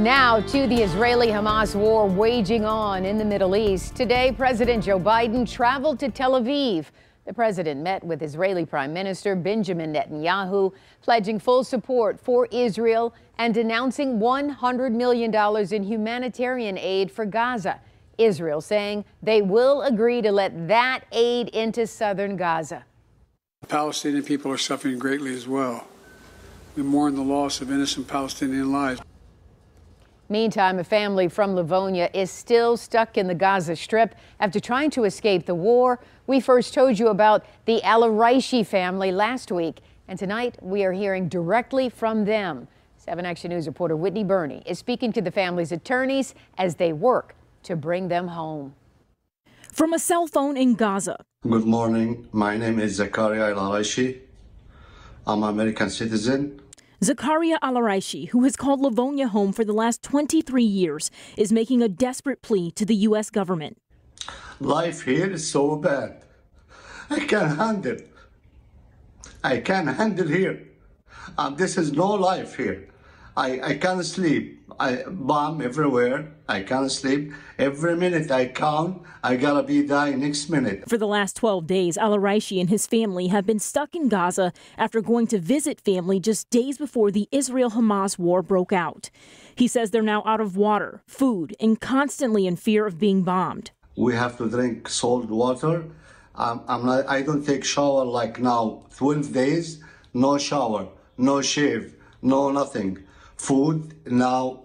Now to the Israeli Hamas war waging on in the Middle East. Today, President Joe Biden traveled to Tel Aviv. The president met with Israeli Prime Minister Benjamin Netanyahu, pledging full support for Israel and announcing $100 million in humanitarian aid for Gaza. Israel saying they will agree to let that aid into southern Gaza. The Palestinian people are suffering greatly as well. We mourn the loss of innocent Palestinian lives. Meantime, a family from Livonia is still stuck in the Gaza Strip after trying to escape the war. We first told you about the Alarayshi family last week, and tonight we are hearing directly from them. 7 Action News reporter Whitney Burney is speaking to the family's attorneys as they work to bring them home. From a cell phone in Gaza. Good morning. My name is Zakaria Alarayshi. I'm an American citizen. Zakaria Alarayshi, who has called Livonia home for the last 23 years, is making a desperate plea to the U.S. government. Life here is so bad. I can't handle. I can't handle here. This is no life here. I, I can't sleep. I bomb everywhere. I can't sleep. Every minute I count, I gotta be dying next minute. For the last 12 days, Alarayshi and his family have been stuck in Gaza after going to visit family just days before the Israel Hamas war broke out. He says they're now out of water, food, and constantly in fear of being bombed. We have to drink salt water. Um, I'm not, I don't take shower like now. 12 days, no shower, no shave, no nothing. Food now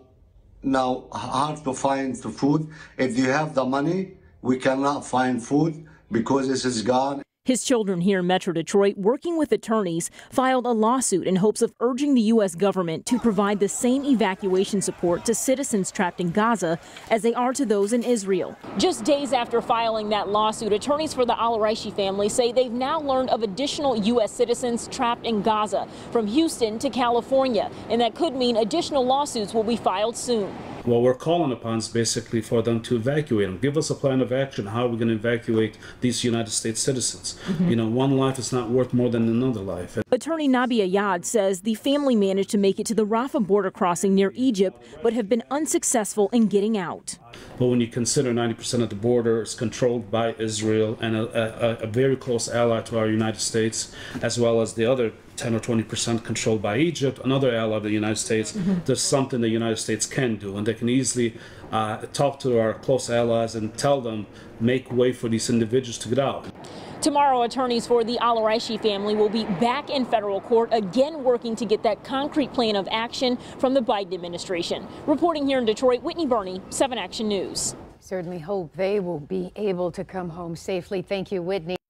now hard to find the food. If you have the money, we cannot find food because this is gone. His children here in Metro Detroit, working with attorneys, filed a lawsuit in hopes of urging the U.S. government to provide the same evacuation support to citizens trapped in Gaza as they are to those in Israel. Just days after filing that lawsuit, attorneys for the Alarayshi family say they've now learned of additional U.S. citizens trapped in Gaza from Houston to California, and that could mean additional lawsuits will be filed soon. What we're calling upon is basically for them to evacuate them. Give us a plan of action. How are we going to evacuate these United States citizens? Mm-hmm. You know, one life is not worth more than another life. Attorney Nabih Ayad says the family managed to make it to the Rafah border crossing near Egypt, but have been unsuccessful in getting out. But when you consider 90% of the border is controlled by Israel and a, a, a very close ally to our United States, as well as the other 10 or 20 percent controlled by Egypt, another ally of the United States, mm-hmm. there's something the United States can do, and they can easily uh, talk to our close allies and tell them make way for these individuals to get out. Tomorrow, attorneys for the Alarayshi family will be back in federal court again working to get that concrete plan of action from the Biden administration. Reporting here in Detroit, Whitney Burney, 7 Action News. Certainly hope they will be able to come home safely. Thank you, Whitney.